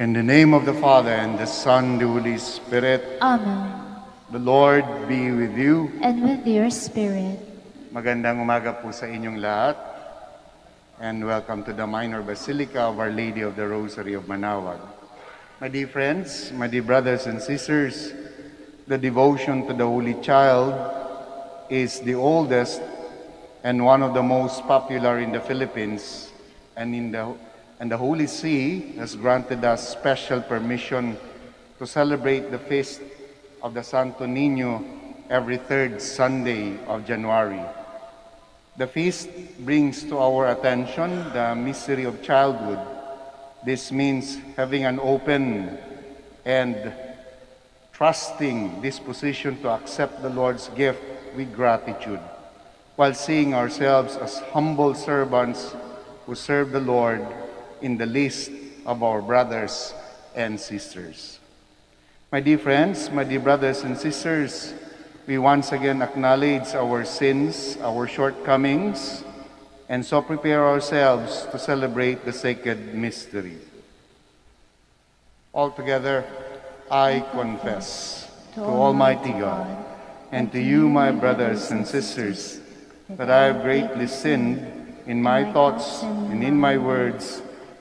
In the name of the Father, and the Son, the Holy Spirit, Amen. the Lord be with you. And with your spirit. Magandang umaga po sa inyong lahat. And welcome to the Minor Basilica of Our Lady of the Rosary of Manaoag. My dear friends, my dear brothers and sisters, the devotion to the Holy Child is the oldest and one of the most popular in the Philippines and in the and the Holy See has granted us special permission to celebrate the feast of the Santo Niño every third Sunday of January. The feast brings to our attention the mystery of childhood. This means having an open and trusting disposition to accept the Lord's gift with gratitude, while seeing ourselves as humble servants who serve the Lord in the list of our brothers and sisters. My dear friends, my dear brothers and sisters, we once again acknowledge our sins, our shortcomings, and so prepare ourselves to celebrate the sacred mystery. Altogether, I confess to Almighty God and to you, my brothers and sisters, that I have greatly sinned in my thoughts and in my words,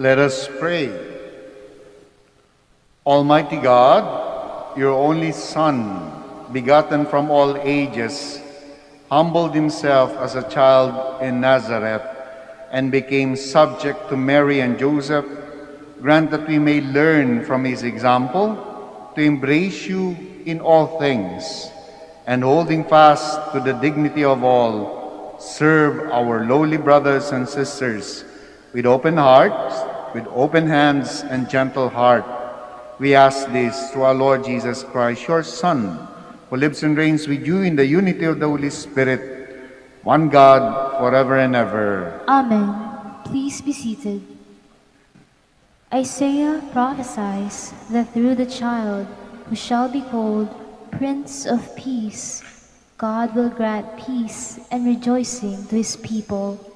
Let us pray. Almighty God, your only Son, begotten from all ages, humbled himself as a child in Nazareth and became subject to Mary and Joseph. Grant that we may learn from his example to embrace you in all things and holding fast to the dignity of all, serve our lowly brothers and sisters with open hearts, with open hands and gentle heart. We ask this through our Lord Jesus Christ, your Son, who lives and reigns with you in the unity of the Holy Spirit, one God, forever and ever. Amen. Please be seated. Isaiah prophesies that through the child who shall be called Prince of Peace, God will grant peace and rejoicing to his people.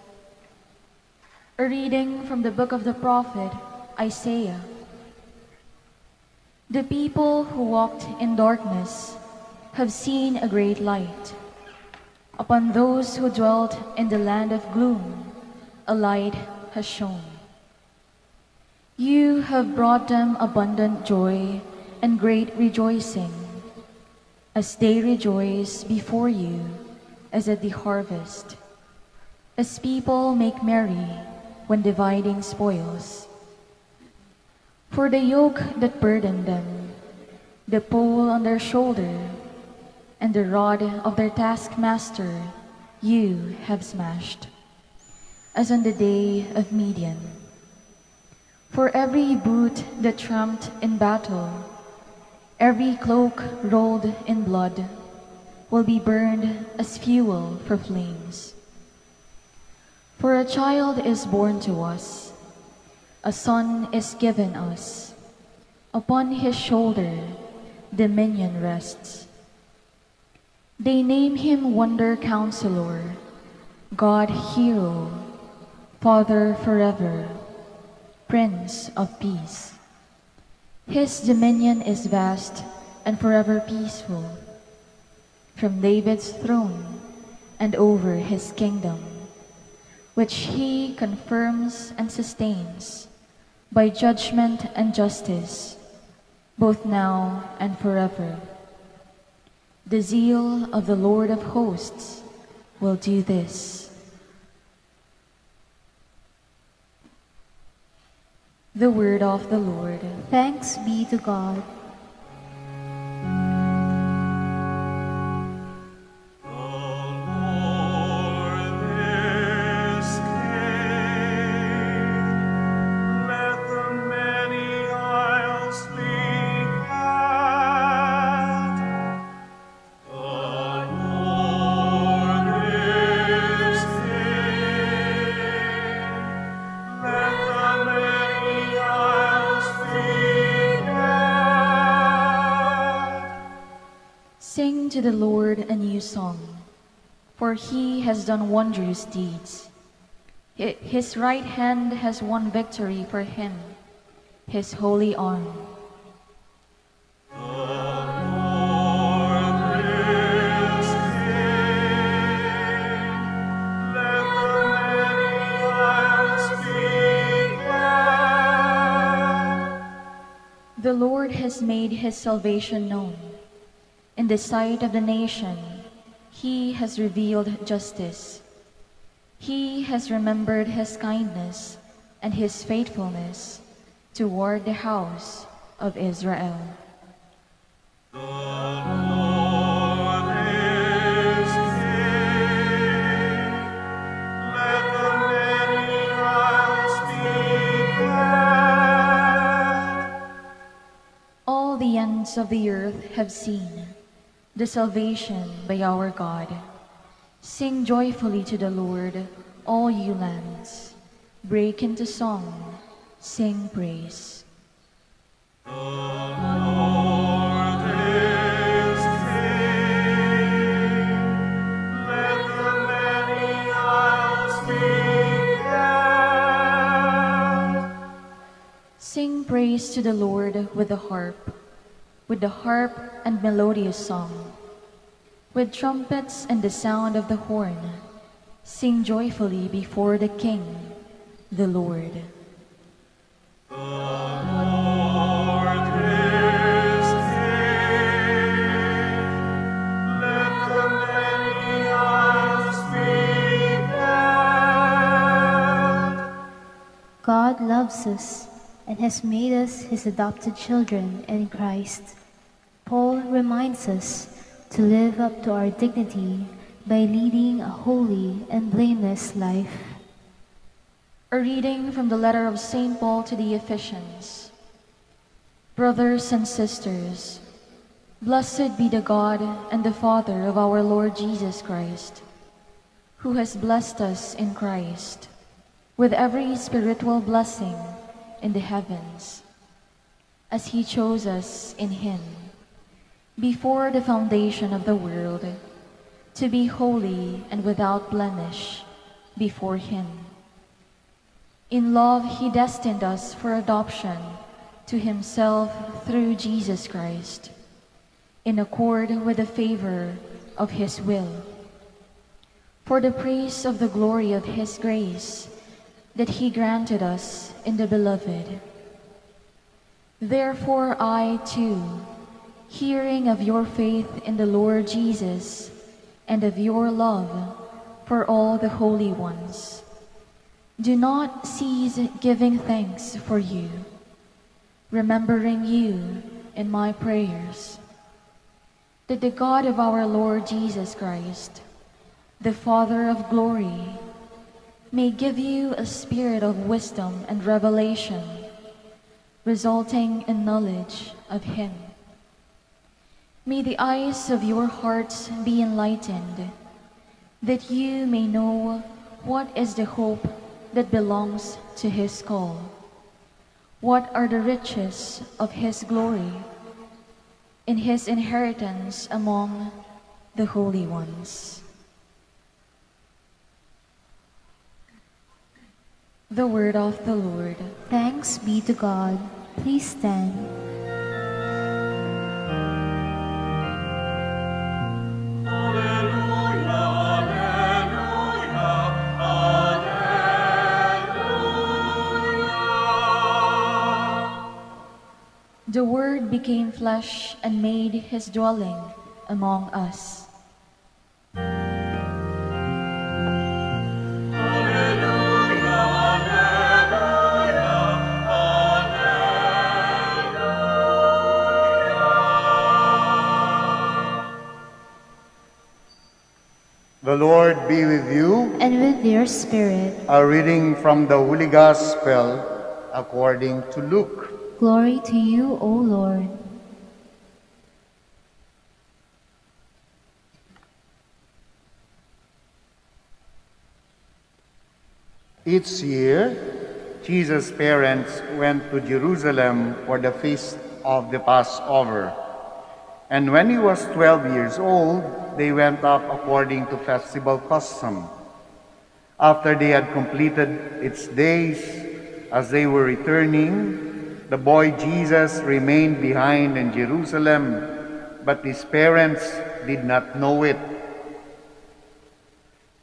A reading from the book of the prophet Isaiah. The people who walked in darkness have seen a great light. Upon those who dwelt in the land of gloom, a light has shone. You have brought them abundant joy and great rejoicing, as they rejoice before you as at the harvest, as people make merry when dividing spoils. For the yoke that burdened them, the pole on their shoulder, and the rod of their taskmaster you have smashed, as on the day of Midian. For every boot that tramped in battle, every cloak rolled in blood, will be burned as fuel for flames. For a child is born to us, a son is given us. Upon his shoulder dominion rests. They name him Wonder Counselor, God Hero, Father forever, Prince of Peace. His dominion is vast and forever peaceful, from David's throne and over his kingdom, which he confirms and sustains by judgment and justice, both now and forever. The zeal of the Lord of hosts will do this. The word of the Lord. Thanks be to God. To the Lord a new song, for he has done wondrous deeds. His right hand has won victory for him, his holy arm. The Lord has made his salvation known. In the sight of the nation, he has revealed justice. He has remembered his kindness and his faithfulness toward the house of Israel. All the ends of the earth have seen the salvation by our God. Sing joyfully to the Lord, all you lands. Break into song, sing praise. Sing praise to the Lord with the harp, with the harp and melodious song, with trumpets and the sound of the horn. Sing joyfully before the King, the Lord. The Lord is King. Let the many isles be glad. God loves us and has made us his adopted children in Christ. Paul reminds us to live up to our dignity by leading a holy and blameless life. A reading from the letter of St. Paul to the Ephesians. Brothers and sisters, blessed be the God and the Father of our Lord Jesus Christ, who has blessed us in Christ with every spiritual blessing in the heavens, as he chose us in him before the foundation of the world to be holy and without blemish before him. In love, he destined us for adoption to himself through Jesus Christ, in accord with the favor of his will, for the praise of the glory of his grace that he granted us in the beloved. Therefore, I too, hearing of your faith in the Lord Jesus and of your love for all the holy ones, do not cease giving thanks for you, remembering you in my prayers, that the God of our Lord Jesus Christ, the Father of glory, may give you a spirit of wisdom and revelation resulting in knowledge of Him. May the eyes of your hearts be enlightened, that you may know what is the hope that belongs to His call. What are the riches of His glory in His inheritance among the holy ones? The word of the Lord. Thanks be to God. Please stand. The Word became flesh and made his dwelling among us. The Lord be with you. And with your spirit, A reading from the Holy Gospel according to Luke. glory to you, O Lord. Each year, Jesus' parents went to Jerusalem for the feast of the Passover. And when he was 12 years old, they went up according to festival custom. After they had completed its days, as they were returning, the boy Jesus remained behind in Jerusalem, but his parents did not know it.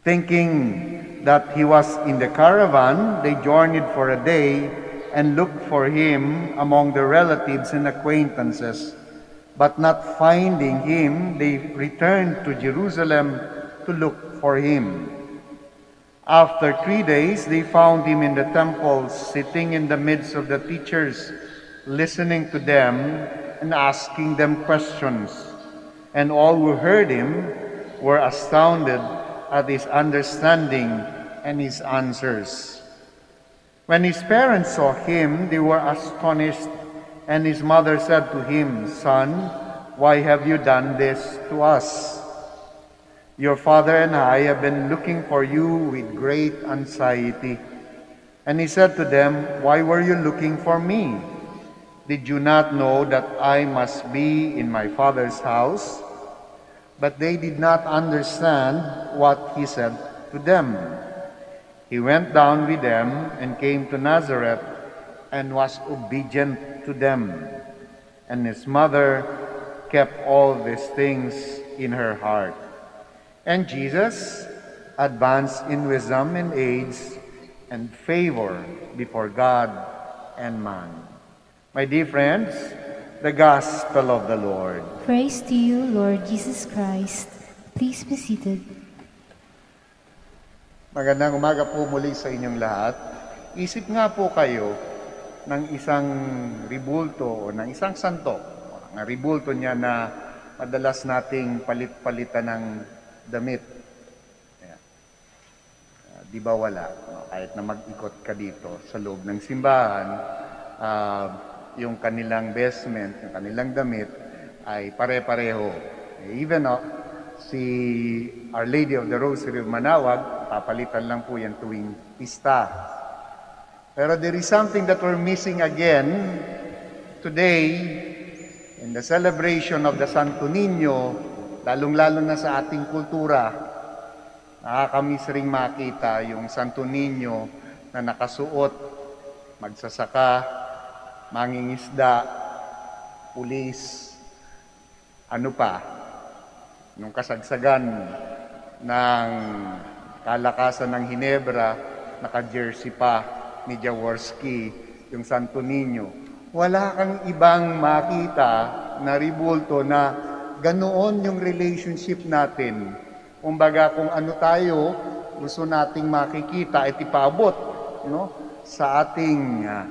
Thinking that he was in the caravan, they journeyed for a day and looked for him among the relatives and acquaintances. But not finding him, they returned to Jerusalem to look for him. After three days, they found him in the temple, sitting in the midst of the teachers, listening to them and asking them questions. And all who heard him were astounded at his understanding and his answers. When his parents saw him, they were astonished, and his mother said to him, Son, why have you done this to us? Your father and I have been looking for you with great anxiety. And he said to them, Why were you looking for me? Did you not know that I must be in my father's house? But they did not understand what he said to them. He went down with them and came to Nazareth and was obedient to them. And his mother kept all these things in her heart. And Jesus advanced in wisdom and age and favor before God and man. My dear friends, the gospel of the Lord. Praise to you, Lord Jesus Christ. Please be seated. Magandang umaga po muli sa inyong lahat. Isip nga po kayo ng isang ribulto o ng isang santo. Ang ribulto niya na madalas nating palit-palitan ng damit. Ayan. Ah, di ba wala? No, Kahit na mag-ikot ka dito sa loob ng simbahan, ah, yung kanilang vestment, yung kanilang damit ay pare-pareho. Even oh, si Our Lady of the Rosary of Manawag, papalitan lang po yan tuwing pista. Pero there is something that we're missing again today in the celebration of the Santo Niño, lalong-lalo na sa ating kultura. Nakakamiss ring makita yung Santo Niño na nakasuot, magsasaka, mangingisda, pulis, ano pa, nung kasagsagan ng kalakasan ng Hinebra, naka-jersey pa ni Jaworski, yung Santo Niño. Wala kang ibang makita na ribulto na ganoon yung relationship natin. Kumbaga kung ano tayo gusto nating makikita at ipaabot no, sa ating ah,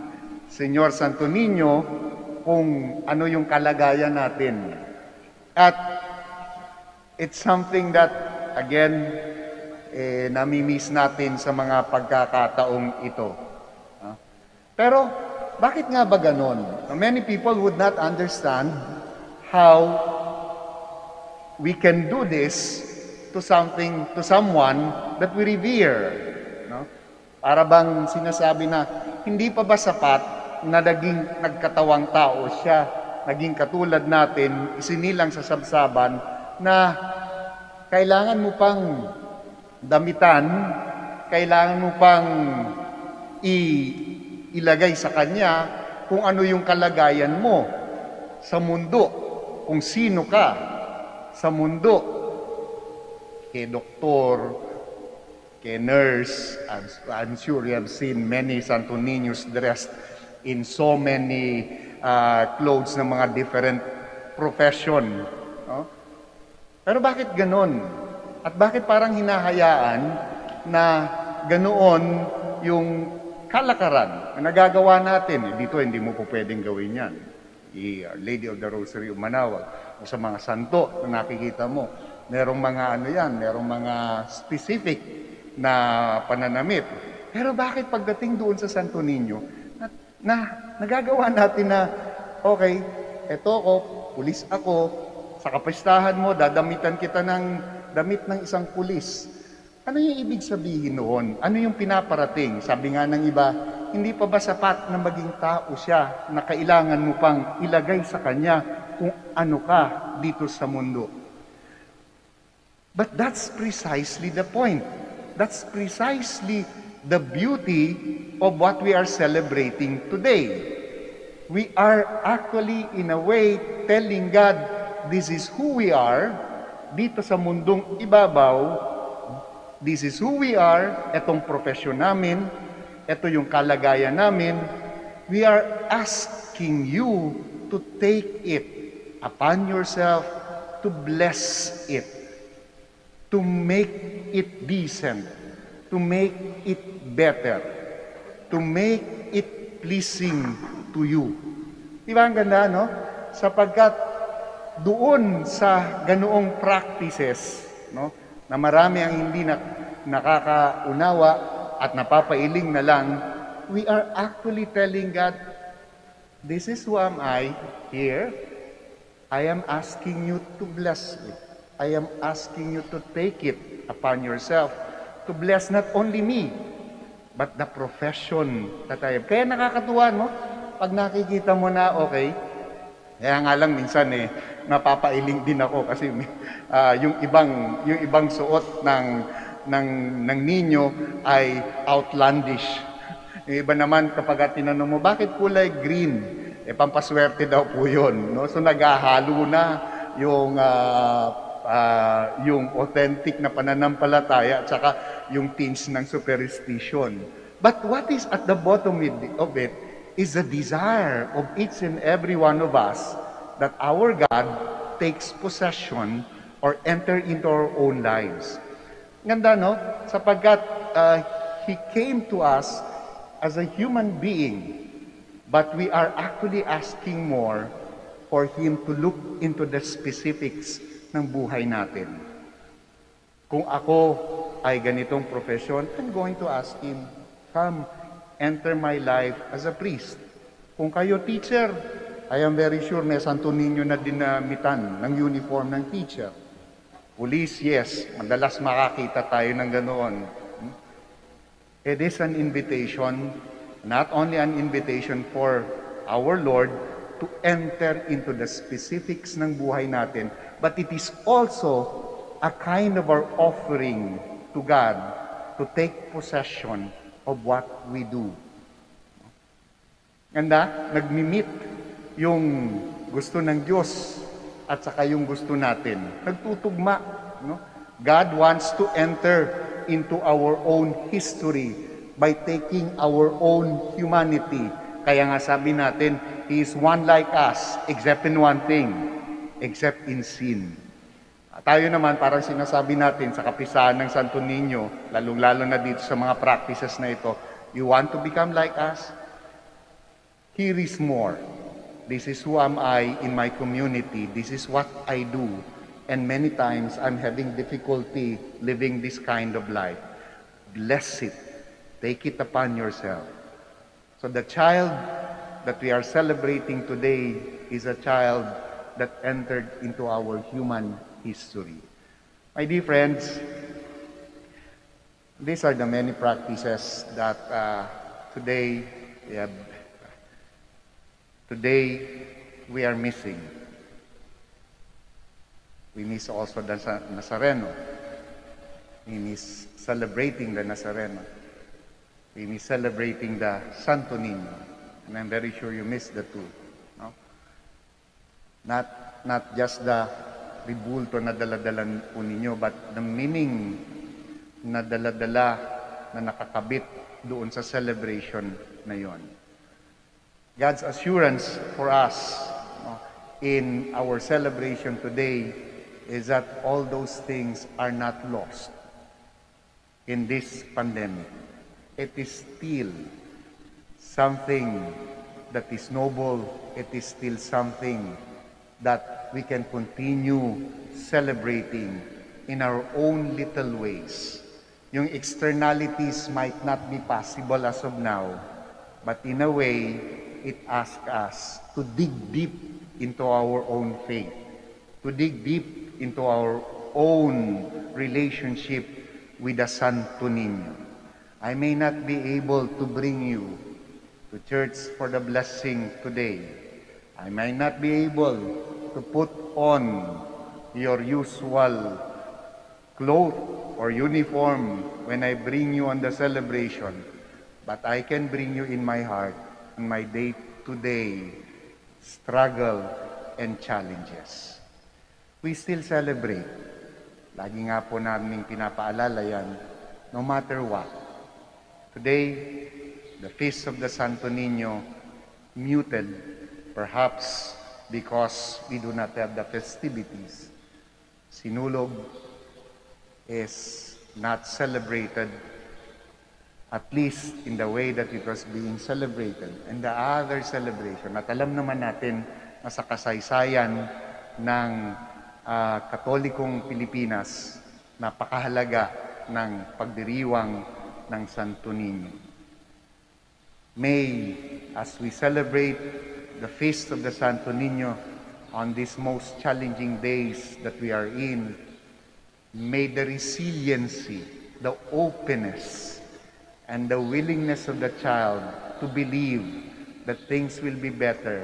Senyor Santo Niño kung ano yung kalagayan natin. At it's something that, again, eh, namimiss natin sa mga pagkakataong ito. Pero, bakit nga ba ganon? Many people would not understand how we can do this to something, to someone that we revere. No? Para bang sinasabi na, hindi pa ba sapat na naging nagkatawang tao siya, naging katulad natin, isinilang sa sabsaban, na kailangan mo pang damitan, kailangan mo pang i ilagay sa kanya kung ano yung kalagayan mo sa mundo, kung sino ka sa mundo. Kay doktor, kay nurse, I'm, I'm sure you have seen many Santo Niños dressed in so many uh, clothes ng mga different profession. No? Pero bakit ganon? At bakit parang hinahayaan na ganoon yung kalakaran na nagagawa natin? Eh, dito hindi mo po pwedeng gawin yan. I, uh, Lady of the Rosary of Manawag o sa mga santo na nakikita mo. Merong mga ano yan, merong mga specific na pananamit. Pero bakit pagdating doon sa Santo Niño, na, na nagagawa natin na, okay, eto ko, pulis ako, sa kapistahan mo, dadamitan kita ng damit ng isang pulis. Ano yung ibig sabihin noon? Ano yung pinaparating? Sabi nga ng iba, hindi pa ba sapat na maging tao siya na kailangan mo pang ilagay sa kanya kung ano ka dito sa mundo? But that's precisely the point. That's precisely the beauty of what we are celebrating today. We are actually, in a way, telling God, this is who we are, dito sa mundong ibabaw, this is who we are, etong profesyon namin, ito yung kalagayan namin, we are asking you to take it upon yourself to bless it, to make it decent, to make it better, to make it pleasing to you. Di ang ganda, no? Sapagkat doon sa ganoong practices, no, na marami ang hindi na, nakakaunawa at napapailing na lang, we are actually telling God, this is who am I here. I am asking you to bless it. I am asking you to take it upon yourself to bless not only me, but the profession that I have. Kaya nakakatuwa, no? Pag nakikita mo na, okay, kaya nga lang minsan eh, napapailing din ako kasi uh, yung ibang yung ibang suot ng ng ng ninyo ay outlandish. Yung iba naman kapag tinanong mo, bakit kulay green? Eh pampaswerte daw po 'yon, no? So naghahalo na yung uh, uh, yung authentic na pananampalataya at saka yung tinge ng superstition. But what is at the bottom of it is the desire of each and every one of us that our God takes possession or enter into our own lives. Ganda, no? Sapagkat uh, He came to us as a human being, but we are actually asking more for Him to look into the specifics ng buhay natin. Kung ako ay ganitong profession, I'm going to ask Him, come, enter my life as a priest. Kung kayo teacher, I am very sure may Santo Niño na dinamitan ng uniform ng teacher. Police, yes, madalas makakita tayo ng ganoon. It is an invitation, not only an invitation for our Lord to enter into the specifics ng buhay natin, but it is also a kind of our offering to God to take possession of what we do. Ganda, nagmimit yung gusto ng Diyos at saka yung gusto natin. Nagtutugma. No? God wants to enter into our own history by taking our own humanity. Kaya nga sabi natin, He is one like us, except in one thing, except in sin. Tayo naman, parang sinasabi natin sa kapisahan ng Santo Niño, lalong-lalo na dito sa mga practices na ito, you want to become like us? Here is more. This is who am I in my community. This is what I do. And many times I'm having difficulty living this kind of life. Bless it. Take it upon yourself. So the child that we are celebrating today is a child that entered into our human history. My dear friends, these are the many practices that uh, today we have, today we are missing. We miss also the Nazareno. We miss celebrating the Nazareno. We miss celebrating the Santo Niño. And I'm very sure you miss the two. No? Not, not just the ribulto na daladalan po ninyo, but the meaning na daladala na nakakabit doon sa celebration na yon. God's assurance for us in our celebration today is that all those things are not lost in this pandemic. It is still something that is noble. It is still something that we can continue celebrating in our own little ways. Yung externalities might not be possible as of now, but in a way, it asks us to dig deep into our own faith, to dig deep into our own relationship with the Santo Niño. I may not be able to bring you to church for the blessing today. I might not be able to put on your usual cloth or uniform when I bring you on the celebration, but I can bring you in my heart in my day-to-day struggle and challenges. We still celebrate. Lagi nga po namin pinapaalala yan, no matter what. Today, the Feast of the Santo Niño muted, perhaps because we do not have the festivities. Sinulog is not celebrated, at least in the way that it was being celebrated. And the other celebration, at alam naman natin na sa kasaysayan ng ah, Katolikong Pilipinas, napakahalaga ng pagdiriwang ng Santo Niño. May, as we celebrate the feast of the Santo Niño on these most challenging days that we are in, may the resiliency, the openness, and the willingness of the child to believe that things will be better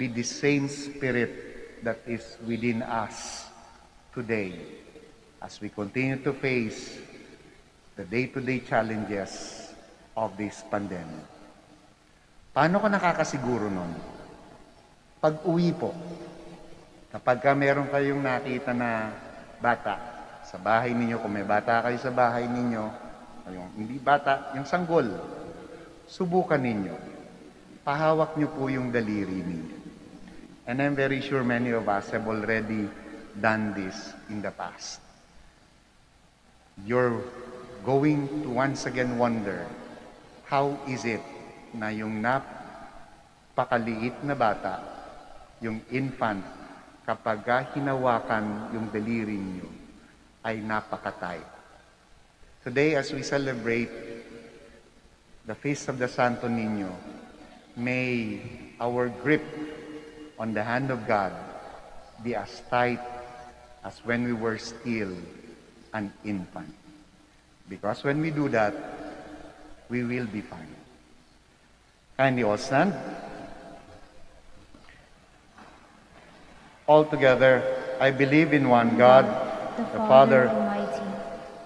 be the same spirit that is within us today as we continue to face the day-to-day challenges of this pandemic. Paano ka nakakasiguro nun? Pag uwi po, kapag ka meron kayong nakita na bata sa bahay ninyo, kung may bata kayo sa bahay ninyo, yung hindi bata, yung sanggol, subukan ninyo. Pahawak niyo po yung daliri ninyo. And I'm very sure many of us have already done this in the past. You're going to once again wonder, how is it na yung napakaliit na bata, yung infant, kapag ka hinawakan yung daliri niyo, ay napakatay. Today, as we celebrate the Feast of the Santo Niño, may our grip on the hand of God be as tight as when we were still an infant. Because when we do that, we will be fine. Kindly all stand. All together, I believe in one God, the Father, Almighty,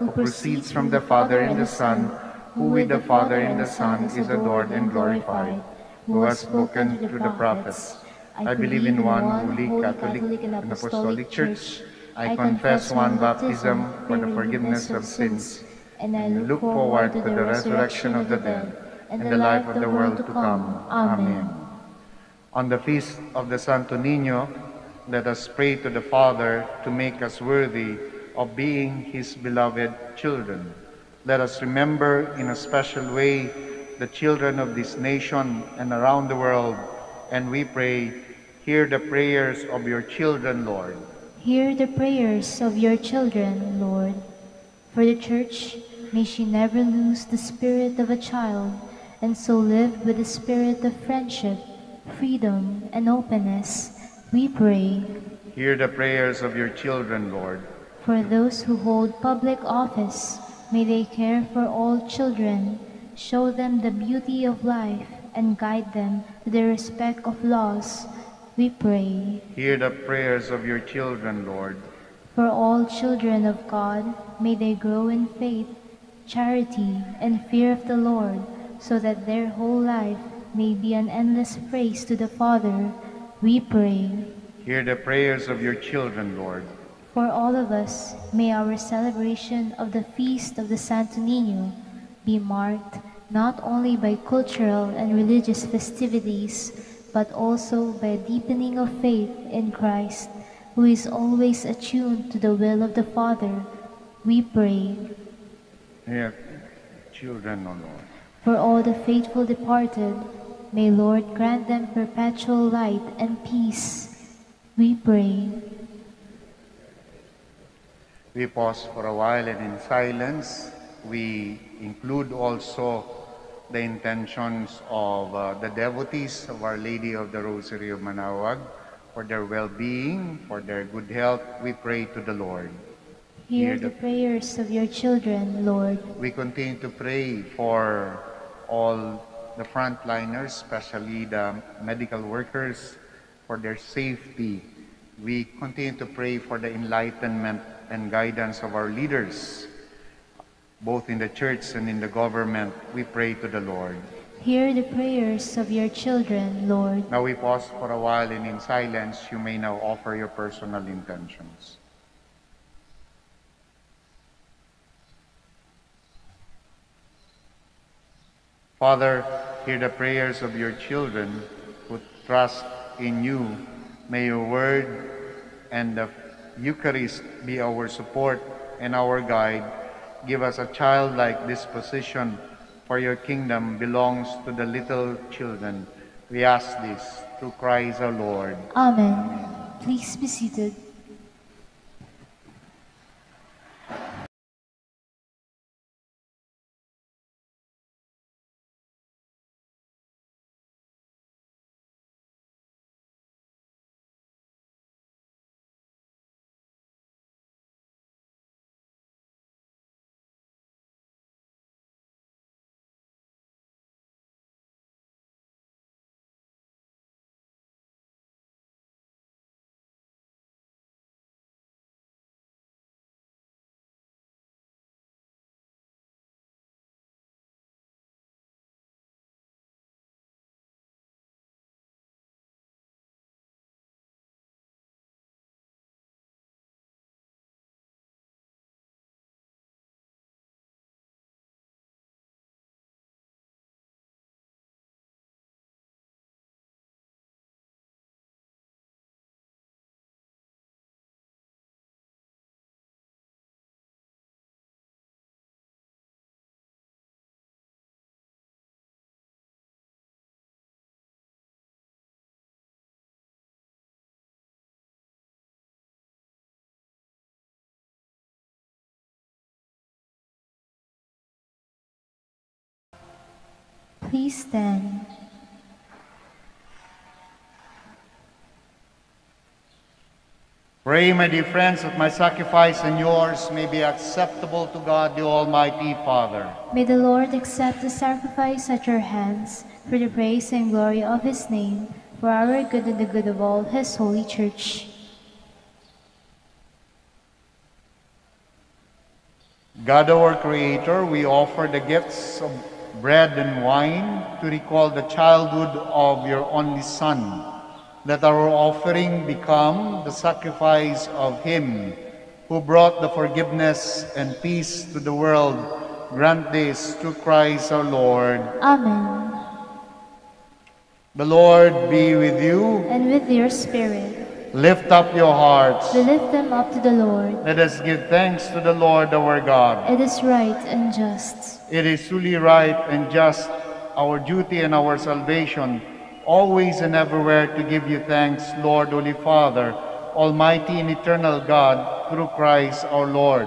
who proceeds from the Father and the Son, who with the Father and the Son is adored and glorified, who has spoken through the prophets. I believe in one holy Catholic and Apostolic Church. I confess one baptism for the forgiveness of sins, and I look forward to the resurrection of the dead and the life of the world to come. Amen. On the feast of the Santo Niño, let us pray to the Father to make us worthy of being his beloved children. Let us remember in a special way the children of this nation and around the world, and we pray, hear the prayers of your children, Lord. Hear the prayers of your children, Lord. For the Church, may she never lose the spirit of a child, and so live with the spirit of friendship, freedom, and openness. We pray Hear the prayers of your children, Lord. For those who hold public office. May they care for all children, show them the beauty of life, and guide them to the respect of laws. We pray. Hear the prayers of your children, Lord. For all children of God, may they grow in faith, charity, and fear of the Lord, so that their whole life may be an endless praise to the Father. We pray. Hear the prayers of your children, Lord. For all of us, may our celebration of the feast of the Santo Niño be marked not only by cultural and religious festivities, but also by a deepening of faith in Christ, who is always attuned to the will of the Father. We pray. Hear children, O Lord. For all the faithful departed, may Lord grant them perpetual light and peace. We pray. We pause for a while and in silence, we include also the intentions of uh, the devotees of Our Lady of the Rosary of Manaoag for their well-being, for their good health. We pray to the Lord. Hear Hear the the- prayers of your children, Lord. We continue to pray for all the frontliners, especially the medical workers, for their safety. We continue to pray for the enlightenment and guidance of our leaders, both in the church and in the government. We pray to the Lord. Hear the prayers of your children, Lord. Now we pause for a while and in silence, you may now offer your personal intentions. Father, hear the prayers of your children who trust in you. May your word and the Eucharist be our support and our guide. Give us a childlike disposition, for your kingdom belongs to the little children. We ask this through Christ our Lord. Amen. Please be seated. Please stand. Pray, my dear friends, that my sacrifice and yours may be acceptable to God, the Almighty Father. May the Lord accept the sacrifice at your hands for the praise and glory of his name, for our good and the good of all his holy church. God, our Creator, we offer the gifts of bread and wine to recall the childhood of your only Son. Let our offering become the sacrifice of Him who brought the forgiveness and peace to the world. Grant this through Christ our Lord. Amen. The Lord be with you. And with your spirit, Lift up your hearts. we lift them up to the Lord. Let us give thanks to the Lord our God. It is right and just. It is truly right and just, our duty and our salvation, always and everywhere to give you thanks, Lord, Holy Father, Almighty and eternal God, through Christ our Lord.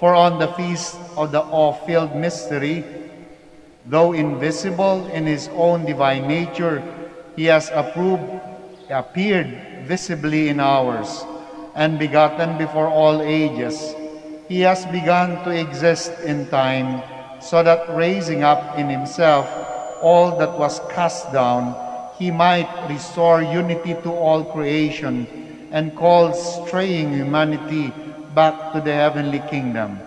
For on the feast of the awe-filled mystery, though invisible in his own divine nature, he has approved, appeared visibly in ours, and begotten before all ages. He has begun to exist in time, so that raising up in himself all that was cast down, he might restore unity to all creation and call straying humanity back to the heavenly kingdom.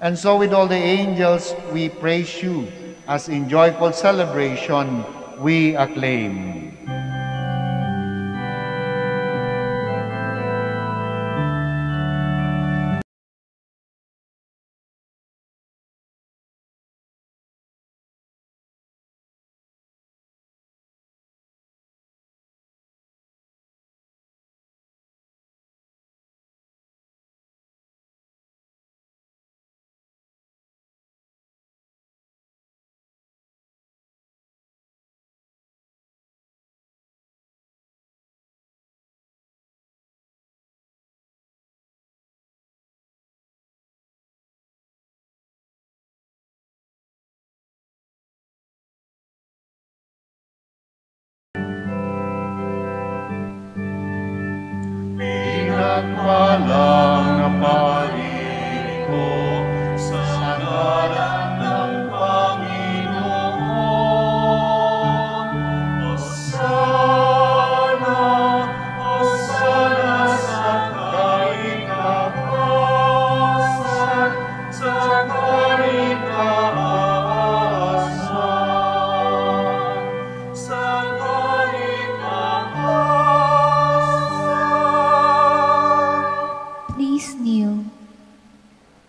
And so with all the angels, we praise you, as in joyful celebration we acclaim.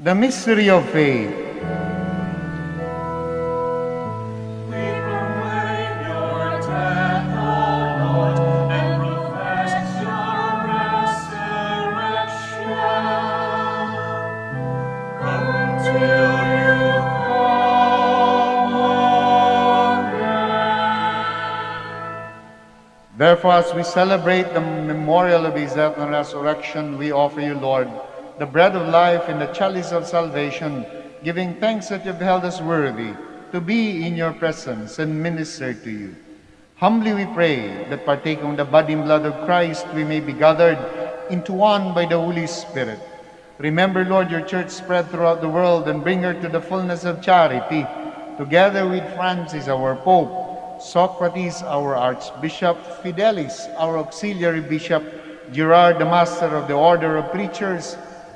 The mystery of faith. We proclaim your death, O Lord, and profess your resurrection until you come again. Therefore, as we celebrate the memorial of his death and resurrection, we offer you, Lord, the bread of life and the chalice of salvation, giving thanks that you've held us worthy to be in your presence and minister to you. Humbly we pray that partaking of the body and blood of Christ, we may be gathered into one by the Holy Spirit. Remember, Lord, your church spread throughout the world and bring her to the fullness of charity, together with Francis, our Pope, Socrates, our Archbishop, Fidelis, our Auxiliary Bishop, Gerard, the Master of the Order of Preachers,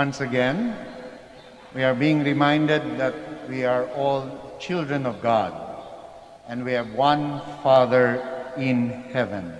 Once again, we are being reminded that we are all children of God and we have one Father in heaven.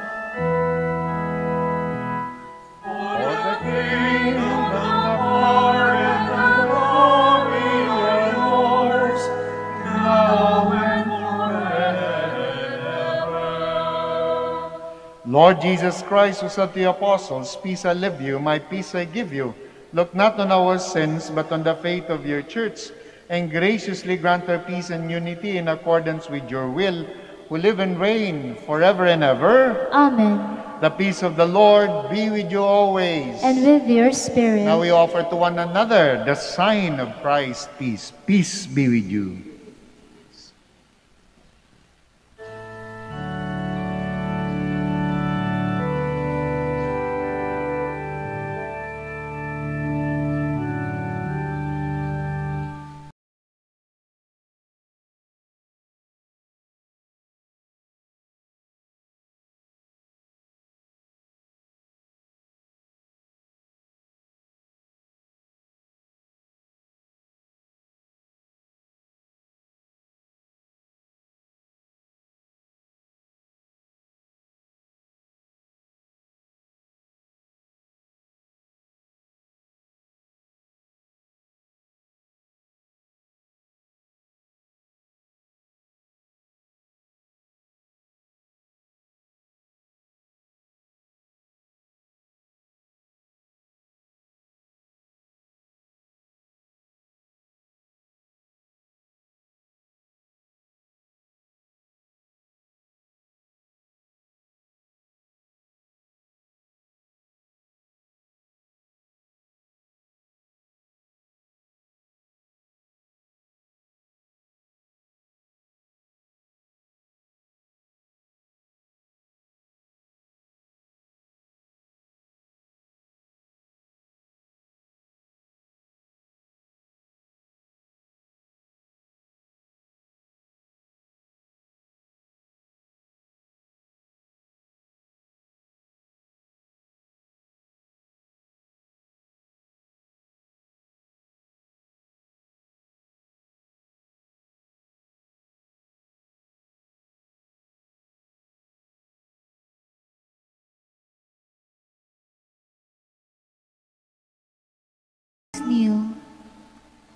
Lord Jesus Christ, who said to the apostles, Peace I leave you, my peace I give you. Look not on our sins, but on the faith of your church, and graciously grant her peace and unity in accordance with your will, who live and reign forever and ever. Amen. The peace of the Lord be with you always. And with your spirit. Now we offer to one another the sign of Christ's peace. Peace be with you.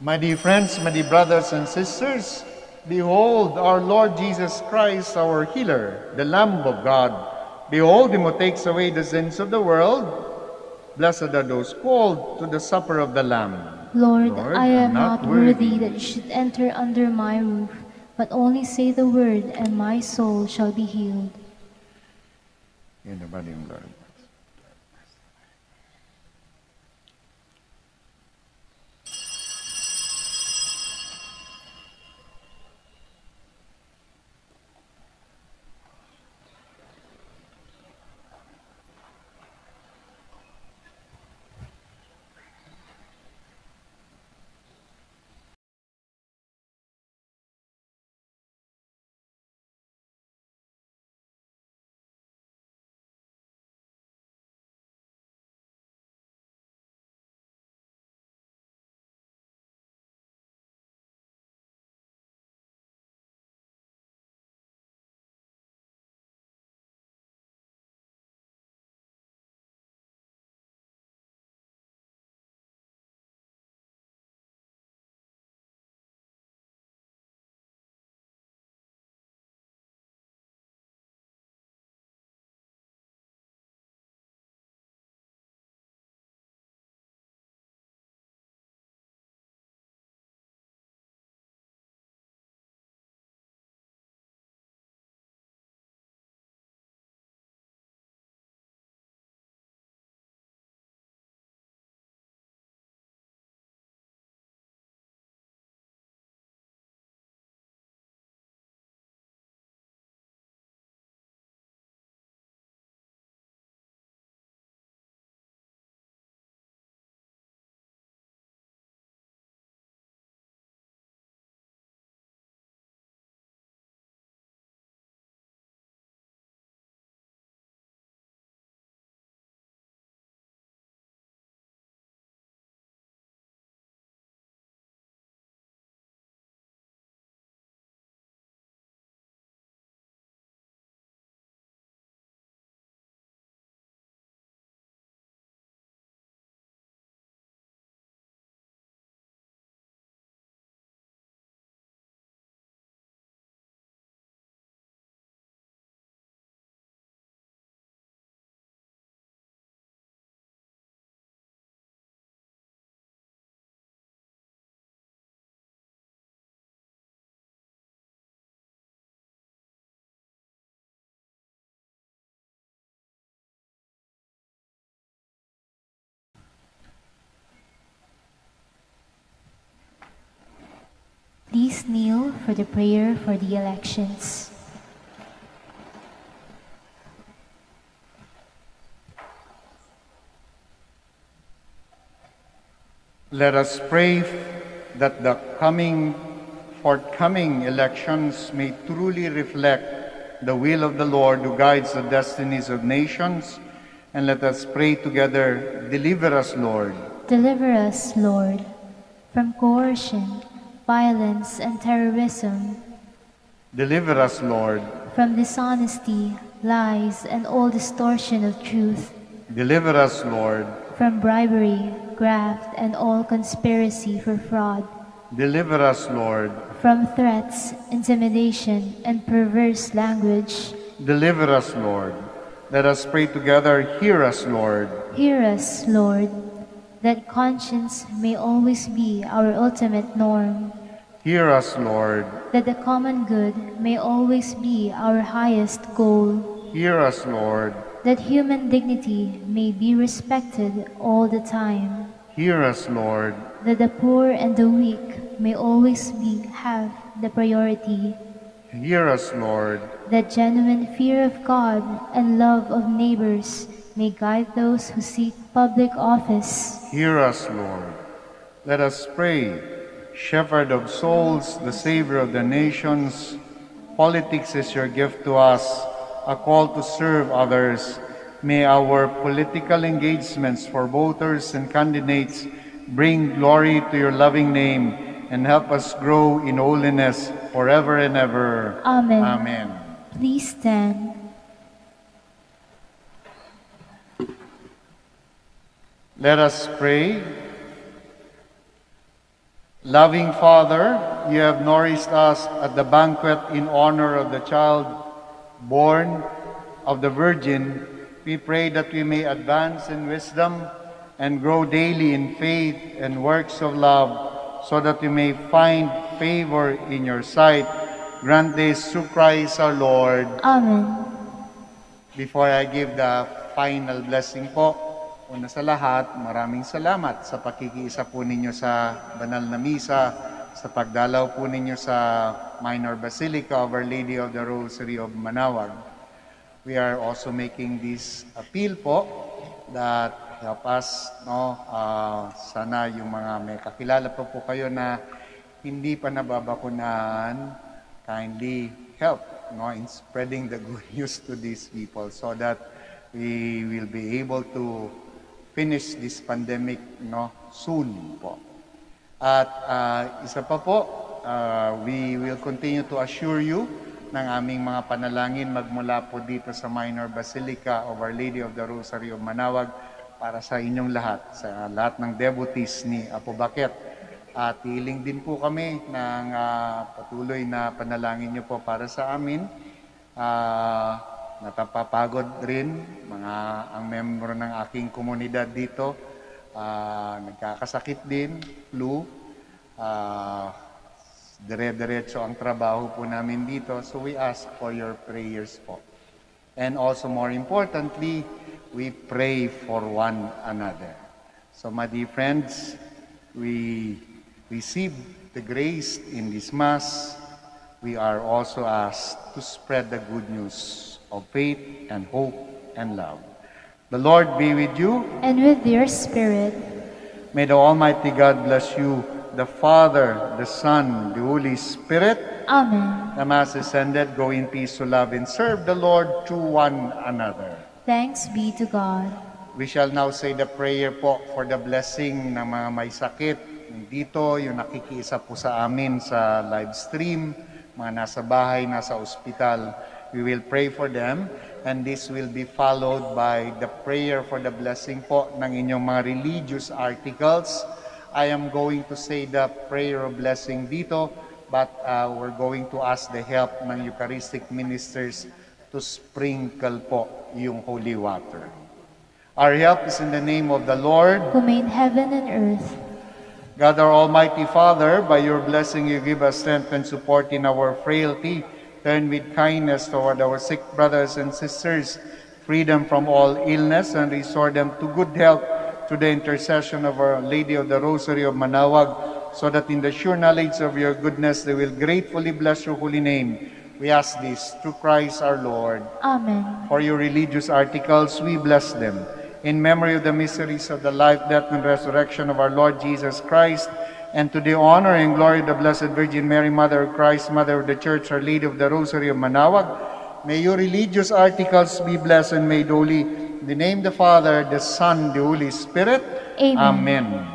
My dear friends, my dear brothers and sisters, behold our Lord Jesus Christ, our healer, the Lamb of God. Behold him who takes away the sins of the world. Blessed are those called to the supper of the Lamb. Lord, Lord, I am not worthy worthy. that you should enter under my roof, but only say the word, and my soul shall be healed. In the body of Christ. Please kneel for the prayer for the elections. Let us pray that the coming, forthcoming elections may truly reflect the will of the Lord who guides the destinies of nations. And let us pray together, deliver us, Lord. Deliver us, Lord, from coercion, violence, and terrorism, Deliver us, Lord. from dishonesty, lies, and all distortion of truth, Deliver us, Lord. from bribery, graft, and all conspiracy for fraud, Deliver us, Lord. from threats, intimidation, and perverse language. Deliver us, Lord. Let us pray together, hear us, Lord. Hear us, Lord, that conscience may always be our ultimate norm, Hear us, Lord. that the common good may always be our highest goal, Hear us, Lord. that human dignity may be respected all the time, Hear us, Lord. that the poor and the weak may always be have the priority, Hear us, Lord. that genuine fear of God and love of neighbors may guide those who seek public office. Hear us, Lord. Let us pray. Shepherd of souls, the Savior of the nations, politics is your gift to us, a call to serve others. May our political engagements for voters and candidates bring glory to your loving name and help us grow in holiness forever and ever. Amen. Amen. Please stand. Let us pray. Loving Father, you have nourished us at the banquet in honor of the child born of the Virgin. We pray that we may advance in wisdom and grow daily in faith and works of love, so that we may find favor in your sight. Grant this through Christ our Lord. Amen. Before I give the final blessing po, una sa lahat, maraming salamat sa pakikiisa po ninyo sa banal na misa, sa pagdalaw po ninyo sa Minor Basilica of Our Lady of the Rosary of Manawag. We are also making this appeal po that help us, no, ah, sana yung mga may kakilala po po kayo na hindi pa nababakunahan, kindly help no, in spreading the good news to these people so that we will be able to finish this pandemic no, soon po. At ah, isa pa po, ah, we will continue to assure you ng aming mga panalangin magmula po dito sa Minor Basilica of Our Lady of the Rosary of Manawag para sa inyong lahat, sa lahat ng devotees ni Apo Bakit. At hiling din po kami ng ah, patuloy na panalangin niyo po para sa amin. Ah, natapapagod rin mga ang membro ng aking komunidad dito. Ah, nagkakasakit din, flu. Ah, dire-diretso ang trabaho po namin dito. So we ask for your prayers po. And also more importantly, we pray for one another. So my dear friends, we receive the grace in this Mass. We are also asked to spread the good news of faith and hope and love. The Lord be with you. And with your spirit, May the Almighty God bless you, the Father, the Son, the Holy Spirit. Amen. The Mass is ended. Go in peace to love and serve the Lord to one another. Thanks be to God. We shall now say the prayer po for the blessing ng mga may sakit. Dito, yung nakikiisa po sa amin sa live stream, mga nasa bahay, nasa ospital. We will pray for them and this will be followed by the prayer for the blessing po ng inyong mga religious articles. I am going to say the prayer of blessing dito, but uh, we're going to ask the help ng Eucharistic ministers to sprinkle po yung holy water. Our help is in the name of the Lord. Who made heaven and earth. God, our Almighty Father, by your blessing you give us strength and support in our frailty. Turn with kindness toward our sick brothers and sisters, freedom from all illness, and restore them to good health through the intercession of Our Lady of the Rosary of Manaoag, so that in the sure knowledge of your goodness they will gratefully bless your holy name. We ask this through Christ our Lord. Amen. For your religious articles, we bless them. In memory of the mysteries of the life, death, and resurrection of our Lord Jesus Christ, and to the honor and glory of the Blessed Virgin Mary, Mother of Christ, Mother of the Church, Our Lady of the Rosary of Manaoag, may your religious articles be blessed and made holy. In the name of the Father, the Son, the Holy Spirit. Amen. Amen.